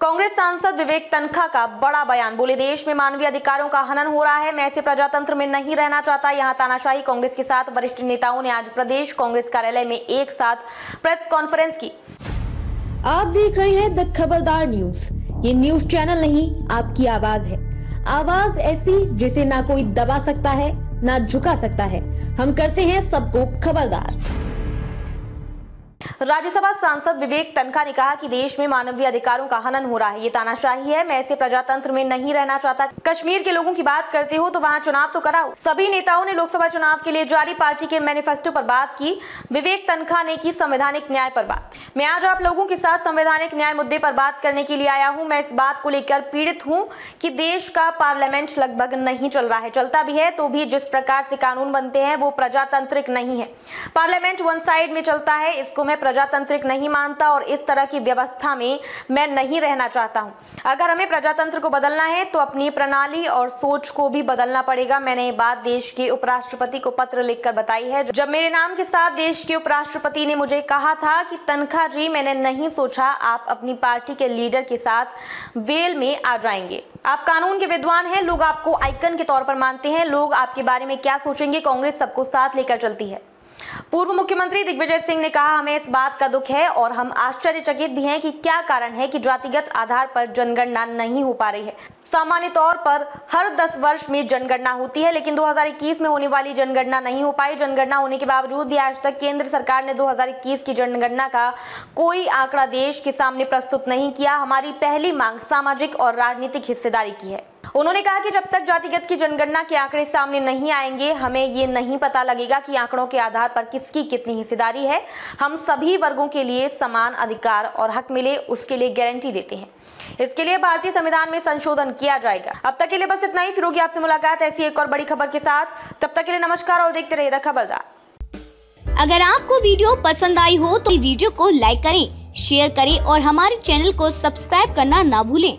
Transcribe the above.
कांग्रेस सांसद विवेक तनखा का बड़ा बयान। बोले, देश में मानवीय अधिकारों का हनन हो रहा है। मैं ऐसे प्रजातंत्र में नहीं रहना चाहता। यहाँ तानाशाही कांग्रेस के साथ वरिष्ठ नेताओं ने आज प्रदेश कांग्रेस कार्यालय में एक साथ प्रेस कॉन्फ्रेंस की। आप देख रहे हैं द खबरदार न्यूज़। ये न्यूज़ चैनल नहीं, आपकी आवाज़ है। आवाज़ ऐसी जिसे ना कोई दबा सकता है, ना झुका सकता है। हम करते हैं सबको खबरदार। राज्यसभा सांसद विवेक तनखा ने कहा कि देश में मानवीय अधिकारों का हनन हो रहा है। ये तानाशाही है। मैं ऐसे प्रजातंत्र में नहीं रहना चाहता। कश्मीर के लोगों की बात करते हो तो वहाँ चुनाव तो कराओ। सभी नेताओं ने लोकसभा चुनाव के लिए जारी पार्टी के मैनिफेस्टो पर बात की। विवेक तनखा ने की संवैधानिक न्याय पर बात। मैं आज आप लोगों के साथ संवैधानिक न्याय मुद्दे पर बात करने के लिए आया हूँ। मैं इस बात को लेकर पीड़ित हूँ की देश का पार्लियामेंट लगभग नहीं चल रहा है। चलता भी है तो भी जिस प्रकार से कानून बनते हैं वो प्रजातांत्रिक नहीं है। पार्लियामेंट वन साइड में चलता है। इसको मैं प्रजातांत्रिक नहीं मानता और इस तरह की व्यवस्था में मैं नहीं रहना चाहता हूँ। अगर हमें प्रजातंत्र को बदलना है तो अपनी प्रणाली और सोच को भी बदलना पड़ेगा। मैंने ये बात देश के उपराष्ट्रपति को पत्र लिखकर बताई है। जब मेरे नाम के साथ देश के उपराष्ट्रपति ने मुझे कहा था कि, तनखा जी, मैंने नहीं सोचा आप अपनी पार्टी के लीडर के साथ वेल में आ जाएँगे। आप कानून के विद्वान हैं, लोग आपको आइकन के तौर पर मानते हैं। लोग आपके बारे में क्या सोचेंगे? कांग्रेस सबको साथ लेकर चलती है। पूर्व मुख्यमंत्री दिग्विजय सिंह ने कहा, हमें इस बात का दुख है और हम आश्चर्यचकित भी हैं कि क्या कारण है कि जातिगत आधार पर जनगणना नहीं हो पा रही है। सामान्य तौर पर हर 10 वर्ष में जनगणना होती है, लेकिन 2021 में होने वाली जनगणना नहीं हो पाई। जनगणना होने के बावजूद भी आज तक केंद्र सरकार ने 2021 की जनगणना का कोई आंकड़ा देश के सामने प्रस्तुत नहीं किया। हमारी पहली मांग सामाजिक और राजनीतिक हिस्सेदारी की है। उन्होंने कहा कि जब तक जातिगत की जनगणना के आंकड़े सामने नहीं आएँगे, हमें ये नहीं पता लगेगा कि आंकड़ों के आधार पर किसकी कितनी हिस्सेदारी है। हम सभी वर्गों के लिए समान अधिकार और हक मिले, उसके लिए गारंटी देते हैं। इसके लिए भारतीय संविधान में संशोधन किया जाएगा। अब तक के लिए बस इतना ही। फिर होगी आपसे मुलाकात ऐसी एक और बड़ी खबर के साथ। तब तक के लिए नमस्कार और देखते रहिए खबरदार। अगर आपको वीडियो पसंद आई हो तो वीडियो को लाइक करें, शेयर करें और हमारे चैनल को सब्सक्राइब करना ना भूलें।